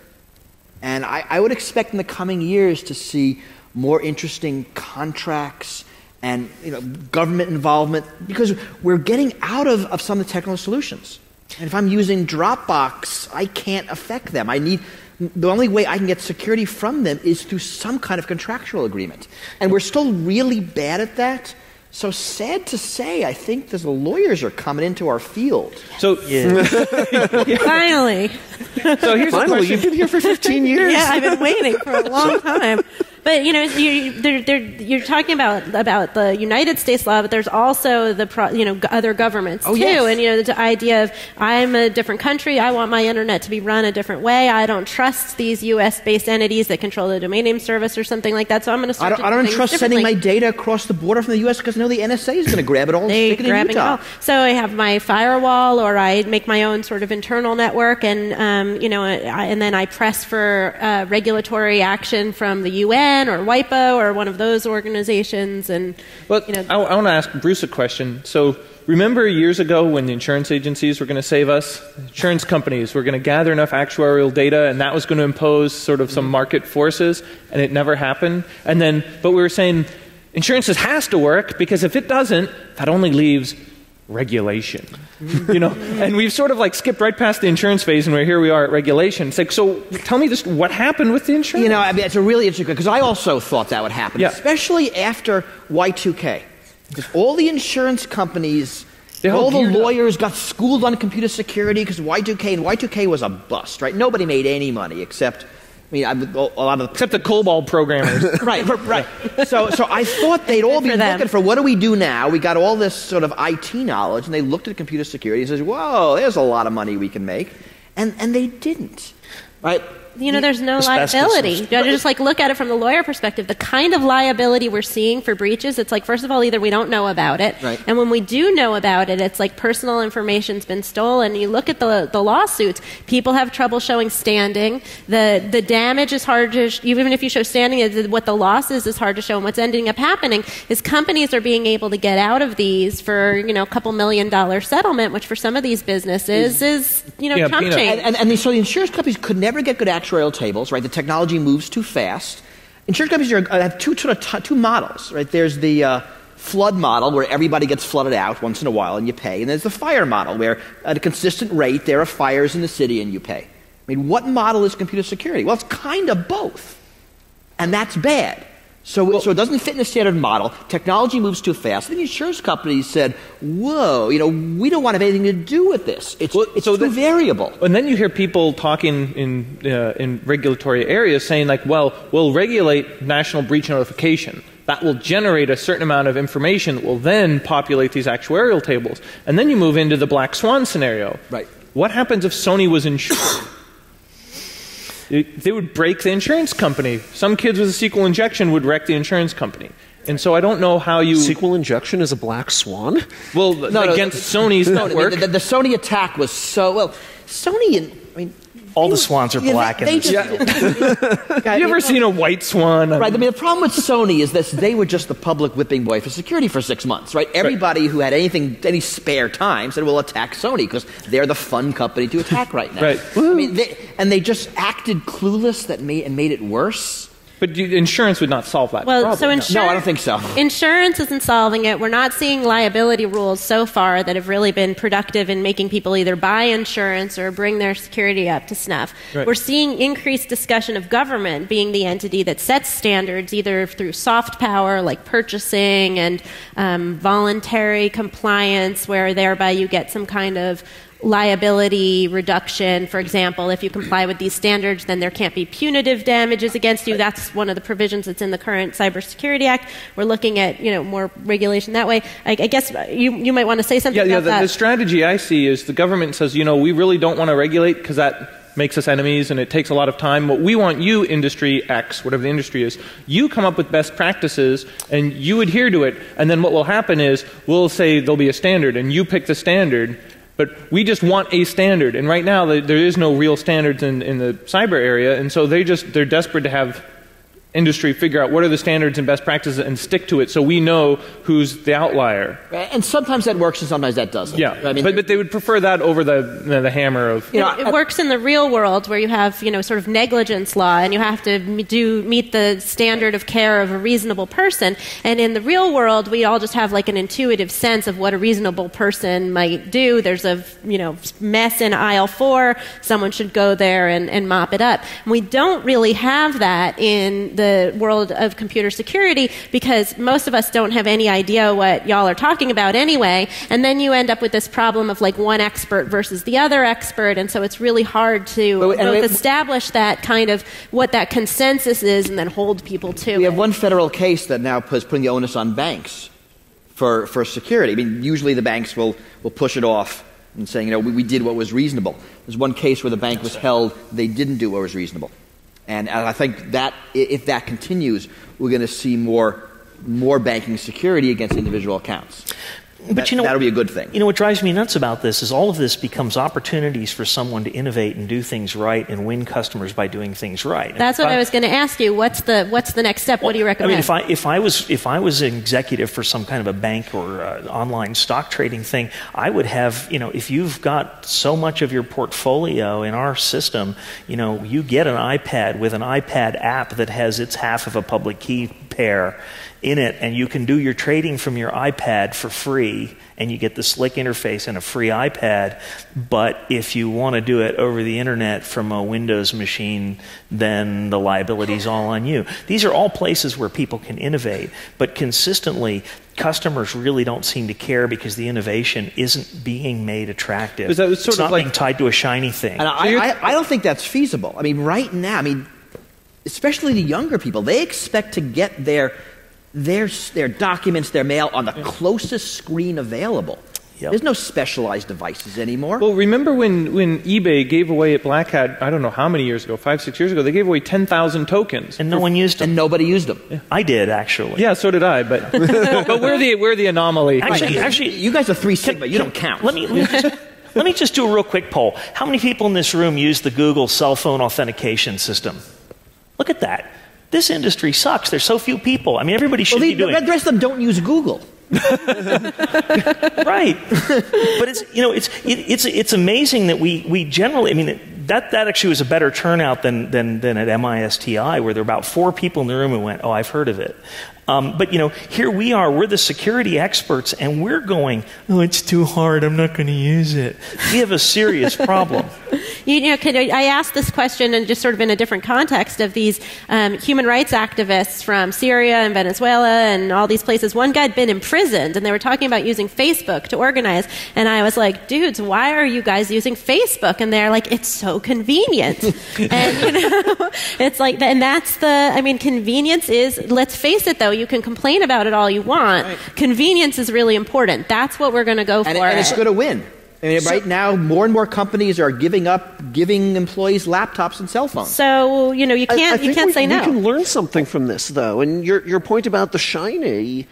And I, I, would expect in the coming years to see more interesting contracts and you know, government involvement because we're getting out of, of some of the technical solutions. And if I'm using Dropbox, I can't affect them. I need the only way I can get security from them is through some kind of contractual agreement. And we're still really bad at that. So sad to say, I think the lawyers are coming into our field. So yeah. finally. So here's finally, you've been here for 15 years. yeah, I've been waiting for a long time. But you know, you, they're, they're, you're talking about about the United States law, but there's also the pro, you know other governments oh, too, yes. and you know the idea of I'm a different country, I want my internet to be run a different way. I don't trust these U.S. based entities that control the domain name service or something like that. So I'm going to start. I don't, I don't trust sending my data across the border from the U.S. because I know the NSA is going to grab it all. they and stick it in Utah. it all. So I have my firewall, or I make my own sort of internal network, and um, you know, I, and then I press for uh, regulatory action from the UN or WIPO or one of those organizations. And well, you know, I, I want to ask Bruce a question. So remember years ago when the insurance agencies were going to save us? Insurance companies were going to gather enough actuarial data, and that was going to impose sort of some mm-hmm. market forces, and it never happened. And then, but we were saying insurance has to work because if it doesn't, that only leaves regulation. you know, and we've sort of like skipped right past the insurance phase, and we're here we are at regulation. It's like, so tell me just what happened with the insurance. You know, I mean, it's a really interesting because I also thought that would happen, yeah. especially after Y2K, because all the insurance companies. All the lawyers up. got schooled on computer security because Y2K and Y2K was a bust, right? Nobody made any money except I mean, I, a lot of the, except the COBOL programmers, right, right. So, so I thought they'd all be for looking for what do we do now? We got all this sort of IT knowledge, and they looked at computer security and says, "Whoa, there's a lot of money we can make," and and they didn't, right? You know, there's no liability. You just like look at it from the lawyer perspective. The kind of liability we're seeing for breaches, it's like first of all, either we don't know about it, right. and when we do know about it, it's like personal information's been stolen. You look at the the lawsuits; people have trouble showing standing. the The damage is hard to even if you show standing. What the loss is is hard to show. And what's ending up happening is companies are being able to get out of these for you know a couple million dollar settlement, which for some of these businesses is, is you know yeah, chump change. And, and, and so the insurance companies could never get good action actuarial tables, right? The technology moves too fast. Insurance companies are, uh, have two, sort of two models, right? There's the uh, flood model where everybody gets flooded out once in a while and you pay. And there's the fire model where at a consistent rate there are fires in the city and you pay. I mean, what model is computer security? Well, it's kind of both. And that's bad. So, well, so it doesn't fit in the standard model. Technology moves too fast. And the insurance companies said, whoa, you know, we don't want to have anything to do with this. It's, well, it's so too variable. And then you hear people talking in, uh, in regulatory areas saying, like, well, we'll regulate national breach notification. That will generate a certain amount of information that will then populate these actuarial tables. And then you move into the black swan scenario. Right. What happens if Sony was insured? They would break the insurance company. Some kids with a SQL injection would wreck the insurance company. And so I don't know how you. SQL injection is a black swan? Well, no, against no, Sony's no, network. The, the, the, Sony attack was so. Well, Sony and, I mean, All the swans are yeah, black they, in they this. just, Have you ever seen a white swan? Right. I mean, the problem with Sony is that they were just the public whipping boy for security for six months, right? Everybody who had anything, any spare time said, "We'll attack Sony because they're the fun company to attack right now." Right. I mean, they, and they just acted clueless that made and made it worse. But insurance would not solve that Well, problem. so insurance. No, I don't think so. Insurance isn't solving it. We're not seeing liability rules so far that have really been productive in making people either buy insurance or bring their security up to snuff. Right. We're seeing increased discussion of government being the entity that sets standards either through soft power like purchasing and um, voluntary compliance, where thereby you get some kind of liability reduction. For example, if you comply with these standards, then there can't be punitive damages against you. That's one of the provisions that's in the current Cybersecurity Act. We're looking at you know more regulation that way. I, I guess you you might want to say something yeah, yeah. The, that. the strategy I see is the government says, you know, we really don't want to regulate because that makes us enemies and it takes a lot of time. But we want you, industry X, whatever the industry is, you come up with best practices and you adhere to it. And then what will happen is we'll say there'll be a standard and you pick the standard. But we just want a standard, and right now there is no real standards in, in the cyber area, and so they just they're desperate to have industry figure out what are the standards and best practices and stick to it, so we know who's the outlier. Right? And sometimes that works, and sometimes that doesn't. Yeah, I mean, but, but they would prefer that over the the, the hammer of. you know, it, it works in the real world where you have, you know, sort of negligence law and you have to do meet the standard of care of a reasonable person. And in the real world, we all just have like an intuitive sense of what a reasonable person might do. There's a, you know, mess in aisle four. Someone should go there and, and mop it up. And we don't really have that in the world of computer security because most of us don't have any idea what y'all are talking about anyway. And then you end up with this problem of like one expert versus the other expert. And so it's really hard to But both establish that kind of what that consensus is and then hold people to We it. have one federal case that now is putting the onus on banks for, for security. I mean, usually the banks will, will push it off and saying, you know, we, we did what was reasonable. There's one case where the bank was held, they didn't do what was reasonable. And, and I think that if that continues, we're going to see more, more banking security against individual accounts. But That- you know, that'll be a good thing. You know what drives me nuts about this is all of this becomes opportunities for someone to innovate and do things right and win customers by doing things right. That's if what I was going to ask you. What's the what's the next step? what do you recommend? I mean, if I if I was if I was an executive for some kind of a bank or uh, online stock trading thing, I would have you know if you've got so much of your portfolio in our system, you know you get an iPad with an iPad app that has its half of a public key pair in it, and you can do your trading from your iPad for free, and you get the slick interface and a free iPad. But if you want to do it over the internet from a Windows machine, then the liability is all on you. These are all places where people can innovate, but consistently, customers really don't seem to care because the innovation isn't being made attractive. Is that sort it's of not like- being tied to a shiny thing. And I, you're- I, I don't think that's feasible. I mean, right now, I mean, especially the younger people, they expect to get their, their, their documents, their mail on the closest screen available. Yep. There's no specialized devices anymore. Well, remember when, when eBay gave away at Black Hat, I don't know how many years ago, five, six years ago, they gave away 10,000 tokens. and no one used them. and nobody used them. I did actually. Yeah, so did I, but, but we're, the, we're the anomaly. Actually, actually, You guys are three sigma. You don't count. Let me, let me just, let me just do a real quick poll. How many people in this room use the Google cell phone authentication system? Look at that. This industry sucks. There's so few people. I mean, everybody should well, be the, doing the rest of them don't use Google. right. but it's you know it's it, it's it's amazing that we we generally. I mean. It, that, that actually was a better turnout than, than, than at MISTI, where there were about four people in the room who went, Oh, I've heard of it. Um, but, you know, here we are, we're the security experts, and we're going, Oh, it's too hard, I'm not going to use it. We have a serious problem. You know, could I I asked this question and just sort of in a different context of these um, human rights activists from Syria and Venezuela and all these places. One guy had been imprisoned, and they were talking about using Facebook to organize. And I was like, "Dudes, why are you guys using Facebook?" And they're like, "It's so convenient." and you know, it's like, and that's the. I mean, convenience is. Let's face it, though. You can complain about it all you want. Convenience is really important. That's what we're going to go for. And, and it's going to win. I mean, right now, more and more companies are giving up giving employees laptops and cell phones. so you know, you I- I can't you can't we, say no. We can learn something from this, though. And your, your point about the shiny i-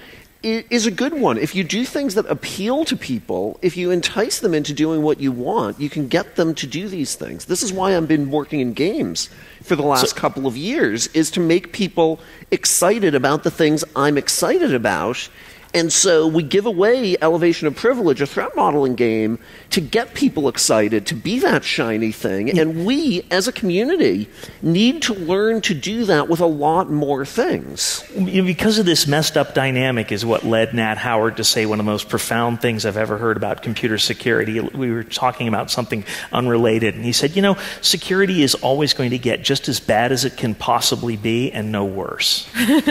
is a good one. If you do things that appeal to people, if you entice them into doing what you want, you can get them to do these things. This is why I've been working in games for the last couple of years is to make people excited about the things I'm excited about. And so we give away Elevation of Privilege, a threat modeling game, to get people excited, to be that shiny thing. And we, as a community, need to learn to do that with a lot more things. Because of this messed up dynamic is what led Nat Howard to say one of the most profound things I've ever heard about computer security. We were talking about something unrelated, and he said, You know, security is always going to get just as bad as it can possibly be and no worse.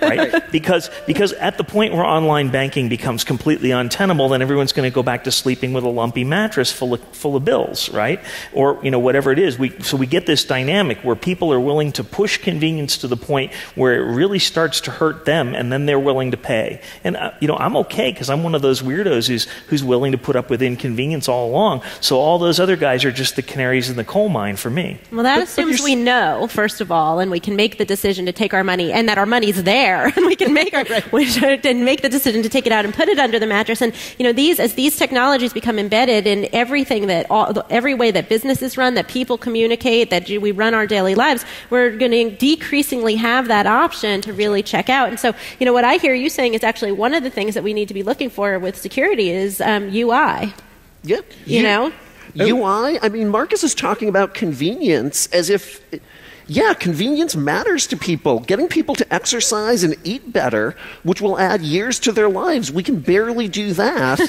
right? Because, because at the point where online banking becomes completely untenable, then everyone's going to go back to sleeping with a lumpy mattress full of, full of bills, right? Or, you know, whatever it is. We, so we get this dynamic where people are willing to push convenience to the point where it really starts to hurt them, and then they're willing to pay. And, uh, you know, I'm okay because I'm one of those weirdos who's, who's willing to put up with inconvenience all along. So all those other guys are just the canaries in the coal mine for me. Well, that But- but assumes you're we know, first of all, and we can make the decision to take our money, and that our money's there, and we can make our, we should, and make the decision to take it out and put it under the mattress. And you know, these as these technologies become embedded in everything that all, every way that businesses run, that people communicate, that we run our daily lives, we're going to decreasingly have that option to really check out. And so, you know, what I hear you saying is actually one of the things that we need to be looking for with security is um, UI. Yep. You know. UI? I mean, Marcus is talking about convenience as if, yeah, convenience matters to people. Getting people to exercise and eat better, which will add years to their lives. We can barely do that.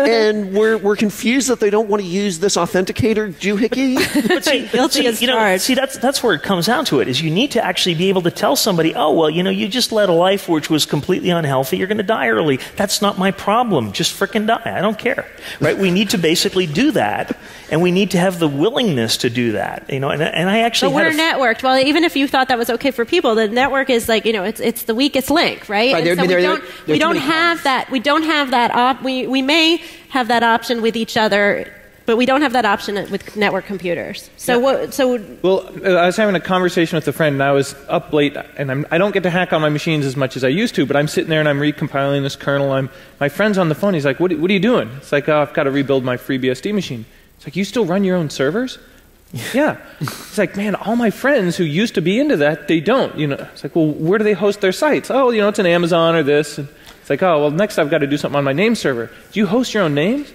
And we're, we're confused that they don't want to use this authenticator doohickey. But see, Guilty see, as you know, charged. see that's that's where it comes down to it. Is you need to actually be able to tell somebody, oh well, you know, you just led a life which was completely unhealthy. You're going to die early. That's not my problem. Just frickin' die. I don't care. Right? We need to basically do that, and we need to have the willingness to do that. You know, and, and I actually But we're had a, networked. Well, even if you thought that was okay for people, the network is like you know it's it's the weakest link, right? Right, And there- so there- we there- don't there we don't have comments. that we don't have that op. We we may have that option with each other, but we don't have that option with network computers. So what? So Well, uh, I was having a conversation with a friend, and I was up late, and I'm, I don't get to hack on my machines as much as I used to, but I'm sitting there and I'm recompiling this kernel. I'm, my friend's on the phone. He's like, what, what are you doing? It's like, oh, I've got to rebuild my FreeBSD machine. It's like, you still run your own servers? yeah. It's like, man, all my friends who used to be into that, they don't. You know, it's like, well, where do they host their sites? Oh, you know, it's an Amazon or this. And it's like, oh, well, next I've got to do something on my name server. Do you host your own names?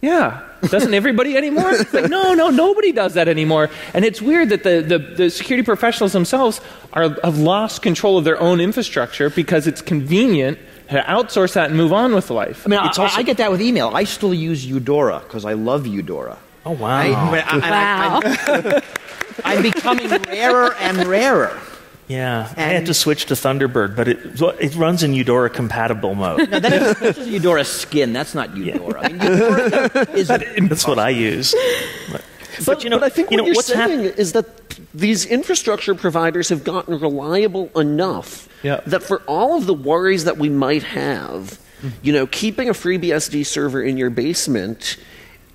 Yeah. Doesn't everybody anymore? It's like, no, no, nobody does that anymore. And it's weird that the, the, the security professionals themselves are, have lost control of their own infrastructure because it's convenient to outsource that and move on with life. I mean, It's I, also- I get that with email. I still use Eudora because I love Eudora. oh wow. I, and I- wow. I'm becoming rarer and rarer. yeah, I had to switch to Thunderbird, but it it runs in Eudora compatible mode. Now, that is, that's just Eudora skin. That's not Eudora. I mean, Eudora is That's what I use. But, But, you know, but I think you what know, you're what's hap- is that these infrastructure providers have gotten reliable enough Yeah. that for all of the worries that we might have, you know, keeping a FreeBSD server in your basement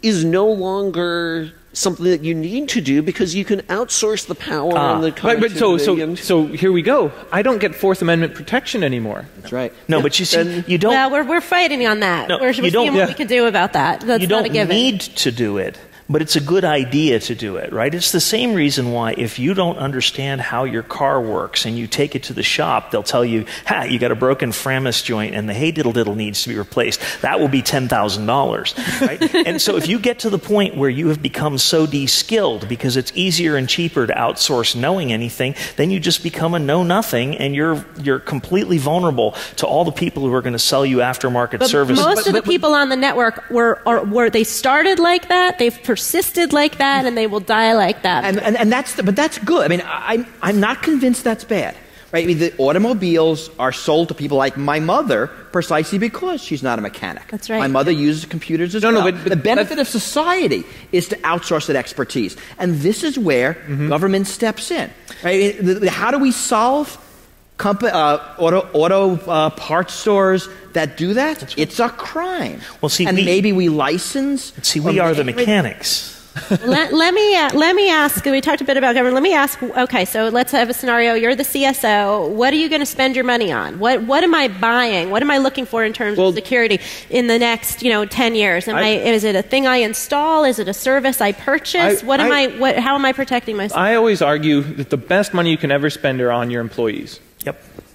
is no longer something that you need to do because you can outsource the power Ah. and the Right, but so, so, and- so here we go. I don't get Fourth Amendment protection anymore. That's right. No, but you see, And- you don't. well, we're we're fighting on that. No, we're you we're don't- seeing what yeah. we can do about that. That's you not a don't need to do it, but it's a good idea to do it, right? It's the same reason why if you don't understand how your car works and you take it to the shop, they'll tell you, ha, you got a broken Framus joint and the hey diddle diddle needs to be replaced. That will be $10,000, right? and so if you get to the point where you have become so de-skilled because it's easier and cheaper to outsource knowing anything, then you just become a know-nothing and you're, you're completely vulnerable to all the people who are going to sell you aftermarket But services. most of the people on the network were, are, were they started like that, they've persisted like that, and they will die like that. And, and, and that's the, but that's good. I mean, I, I'm- I'm not convinced that's bad. Right? I mean, the automobiles are sold to people like my mother precisely because she's not a mechanic. That's right. My mother uses computers as No, no, but- but the benefit of society is to outsource that expertise, and this is where Mm-hmm. government steps in. Right? The- the- How do we solve compa- uh, auto, auto uh, parts stores that do that? It's a crime. Well, see, and we- maybe we license. See, we are the mechanics. let, let, me uh, let me ask. We talked a bit about government. Let me ask. Okay, so let's have a scenario. You're the CSO. What are you going to spend your money on? What what am I buying? What am I looking for in terms Well- of security in the next you know ten years? Am I, I- is it a thing I install? Is it a service I purchase? I- what am I, I- what? How am I protecting myself? I always argue that the best money you can ever spend are on your employees.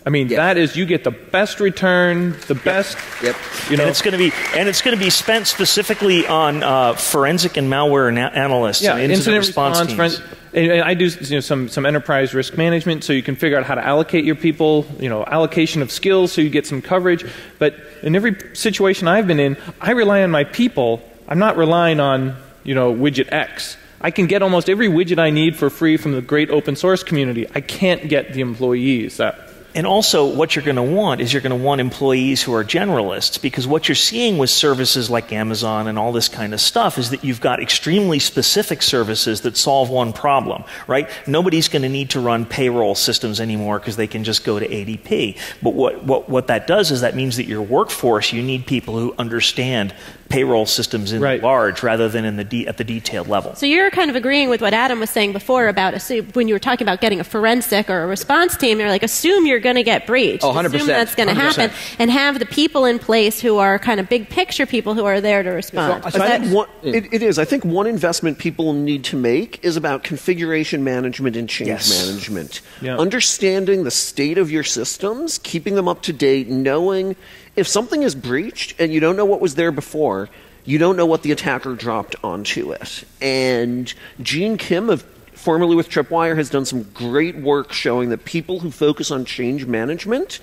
Yep. I mean, Yep. that is you get the best return, the best. Yep. You know, and it's going to be and it's going to be spent specifically on uh, forensic and malware ana- analysts yeah, and incident, response, teams. friend- and and I do you know, some, some enterprise risk management, so you can figure out how to allocate your people, you know, allocation of skills, so you get some coverage. But in every situation I've been in, I rely on my people. I'm not relying on you know widget X. I can get almost every widget I need for free from the great open source community. I can't get the employees. That And also, what you're going to want is you're going to want employees who are generalists because what you're seeing with services like Amazon and all this kind of stuff is that you've got extremely specific services that solve one problem, right? Nobody's going to need to run payroll systems anymore because they can just go to ADP. But what, what, what that does is that means that your workforce, you need people who understand payroll systems in Right. large rather than in the de- at the detailed level. So you're kind of agreeing with what Adam was saying before about assume, when you were talking about getting a forensic or a response team. You're like, assume you're going to get breached. Oh, 100%, Assume that's going to happen, and have the people in place who are kind of big picture people who are there to respond. So- Is so I that- think One, it, it is. I think one investment people need to make is about configuration management and change Yes. management. Yeah. Understanding the state of your systems, keeping them up to date, knowing if something is breached and you don't know what was there before, you don't know what the attacker dropped onto it. And Gene Kim of formerly with Tripwire has done some great work showing that people who focus on change management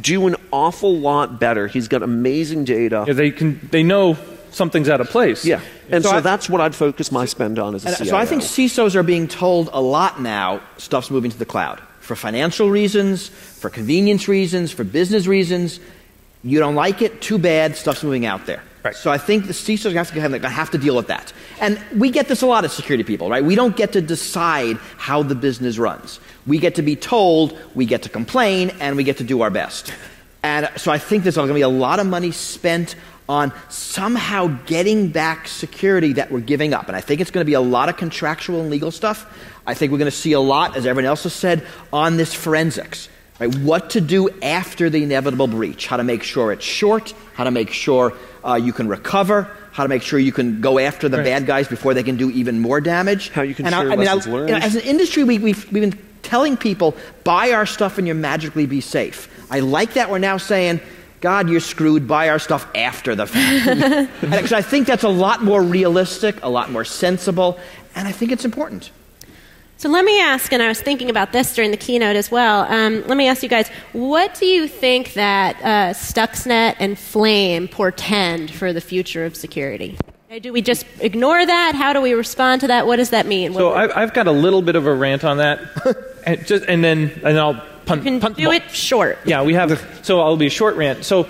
do an awful lot better. He's got amazing data. yeah, they can they know something's out of place. Yeah, and So so, I- that's what I'd focus my spend on as a And CIO. so I think CISOs are being told a lot now stuff's moving to the cloud for financial reasons, for convenience reasons, for business reasons. You don't like it, too bad, stuff's moving out there. Right. So I think the CISOs have to, have, have to deal with that. And we get this a lot as security people, right? We don't get to decide how the business runs. We get to be told, we get to complain, and we get to do our best. And so I think there's going to be a lot of money spent on somehow getting back security that we're giving up. And I think it's going to be a lot of contractual and legal stuff. I think we're going to see a lot, as everyone else has said, on this forensics. Right? What to do after the inevitable breach, how to make sure it's short, how to make sure uh, you can recover, how to make sure you can go after the Right. bad guys before they can do even more damage. How you can And share I mean, I- lessons learned. you know, as an industry, we, we've, we've been telling people, buy our stuff and you'll magically be safe. I like that we're now saying, God, you're screwed, buy our stuff after the fact. Because I think that's a lot more realistic, a lot more sensible, and I think it's important. So let me ask, and I was thinking about this during the keynote as well. Um, let me ask you guys, what do you think that uh, Stuxnet and Flame portend for the future of security? Do we just ignore that? How do we respond to that? What does that mean? So I, I've got a little bit of a rant on that, and just and then and I'll punt. you can punt do it short. Yeah, we have. So I'll be a short rant. So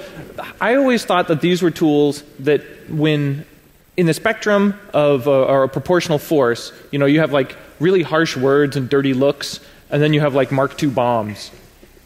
I always thought that these were tools that, when in the spectrum of uh, a proportional force, you know, you have like really harsh words and dirty looks, and then you have like Mark II bombs,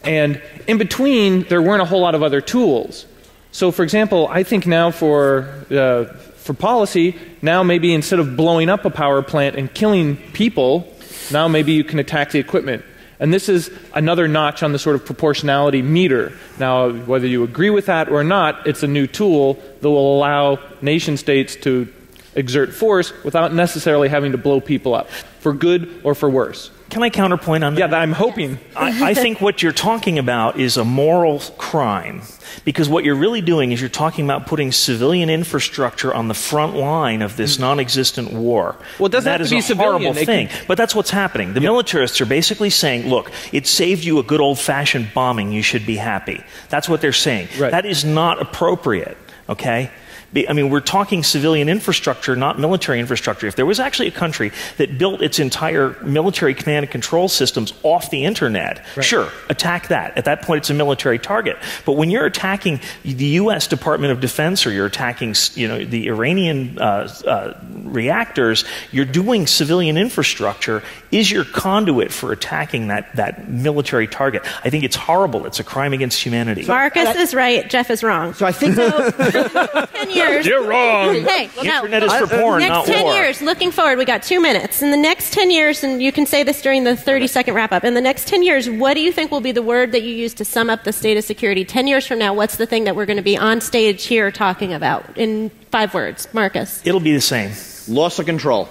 and in between there weren't a whole lot of other tools. So, for example, I think now for uh, for policy, now maybe instead of blowing up a power plant and killing people, now maybe you can attack the equipment. And this is another notch on the sort of proportionality meter. Now, whether you agree with that or not, it's a new tool that will allow nation states to exert force without necessarily having to blow people up, for good or for worse. Can I counterpoint on that? Yeah, I'm hoping. I, I think what you're talking about is a moral crime because what you're really doing is you're talking about putting civilian infrastructure on the front line of this non-existent war. Hmm. Well, doesn't And have that to is be a horrible civilian. It thing. can- But that's what's happening. The militarists are basically saying, "Look, it saved you a good old-fashioned bombing. You should be happy." That's what they're saying. Right. That is not appropriate. Okay. Be- I mean, we're talking civilian infrastructure, not military infrastructure. If there was actually a country that built its entire military command and control systems off the internet, sure, attack that. At that point, it's a military target. But when you're attacking the U.S. Department of Defense or you're attacking, you know, the Iranian uh, uh, reactors, you're doing civilian infrastructure. Is your conduit for attacking that that military target? I think it's horrible. It's a crime against humanity. Marcus is right. Jeff is wrong. So I think Opinion years. You're wrong. Hey, The no. internet is for porn, next not 10 war. years, looking forward, we got two minutes. In the next 10 years, and you can say this during the 30 second wrap up, in the next 10 years, what do you think will be the word that you use to sum up the state of security? 10 years from now, what's the thing that we're going to be on stage here talking about in five words? Marcus. It'll be the same. Loss of control.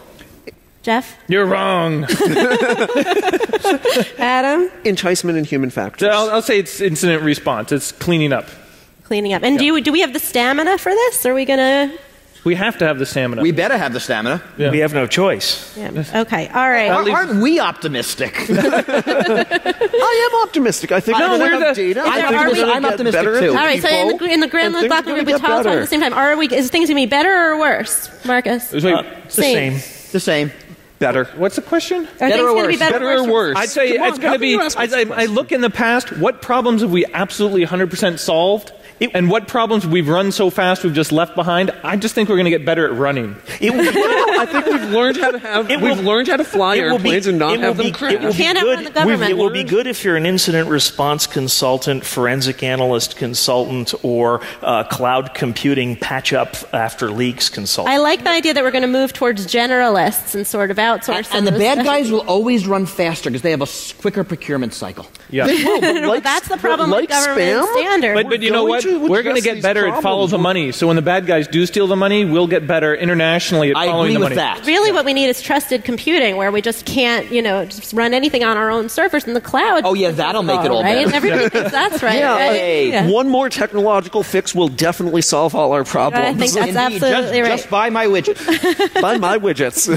Jeff? You're wrong. Adam? Enticement and human factors. I'll, I'll say it's incident response. It's cleaning up. Cleaning up. And do, you, do we have the stamina for this? Are we going to. We have to have the stamina. We better have the stamina. Yeah. We have no choice. Yeah. Okay, all right. Ar- Aren't we optimistic? I am optimistic. I think No, we're going to have the- data. I'm think are we're gonna I'm get optimistic better too. at All right, so in the, people, in the Grand and things we're gonna going to talk at the same time. Are we? Is things going to be better or worse, Marcus? Wait, Uh, the Same. same. the same. Better. what's the question? Are things or going to be worse? better, Better or worse? I'd say on, it's going to be. I, I, I look in the past. What problems have we absolutely 100% solved? And what problems we've run so fast we've just left behind? I just think we're going to get better at running. It will, I think we've learned how to have. It we've will- learned how to fly it will be- airplanes and not it have will them be- crash. It will be Can't good. the government. It will be good if you're an incident response consultant, forensic analyst consultant, or uh, cloud computing patch up after leaks consultant. I like the idea that we're going to move towards generalists and sort of outsource. And, and the bad stuff. guys will always run faster because they have a quicker procurement cycle. Yeah. Like- That's the problem like with government spam? standards. But, but you know going what? To We're going to get these better at follow the money. So when the bad guys do steal the money, we'll get better internationally at I following agree the with money. that. Really, what we need is trusted computing, where we just can't, you know, just run anything on our own servers in the cloud. Oh, yeah, that'll make it all right? better. Everybody thinks that's right. Yeah, right? hey, Yeah. One more technological fix will definitely solve all our problems. I think that's Indeed, absolutely just, right. just buy my widget. Buy my widgets.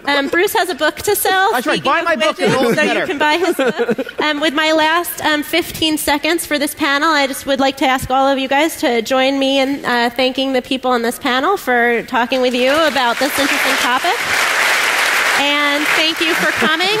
Um, Bruce has a book to sell. That's right. Buy my book, widgets, it's all so you can buy his book. Um, with my last um, 15 seconds for this panel, I just would like to ask all of you guys to join me in uh, thanking the people on this panel for talking with you about this interesting topic. And thank you for coming.